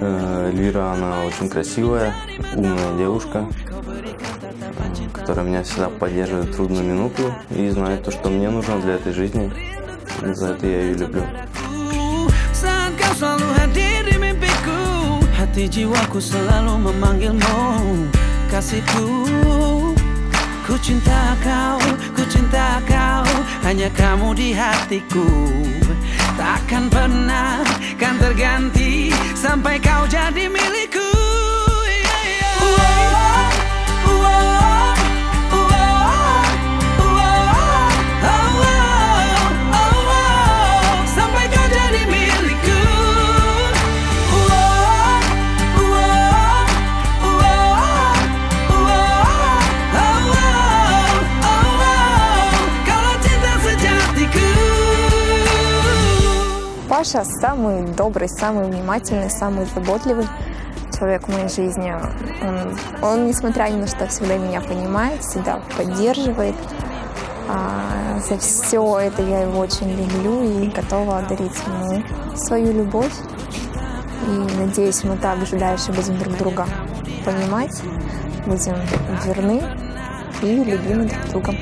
Э, Лира, она очень красивая, умная девушка, которая меня всегда поддерживает в трудную минуту и знает то, что мне нужно для этой жизни. За это я ее люблю. Hanya kamu di hatiku Takkan pernah Sampai kau jadi milikku Паша самый добрый, самый внимательный, самый заботливый человек в моей жизни. Он, он, несмотря ни на что, всегда меня понимает, всегда поддерживает. А, за все это я его очень люблю и готова дарить ему свою любовь. И надеюсь, мы также дальше будем друг друга понимать, будем верны и любимы друг другом.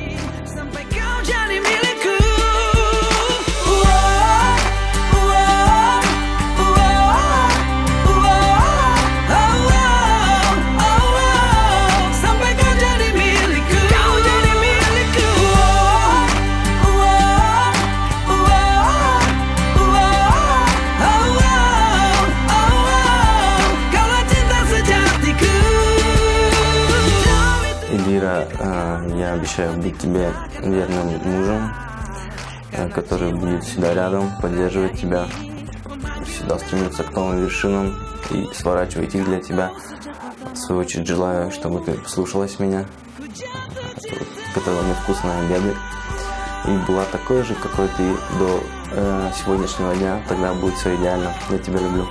Я обещаю быть тебе верным мужем, э, который будет всегда рядом, поддерживать тебя, всегда стремиться к новым вершинам и сворачивать их для тебя. В свою очередь желаю, чтобы ты слушалась меня, готовила мне вкусные обеды и была такой же, какой ты до э, сегодняшнего дня. Тогда будет все идеально. Я тебя люблю.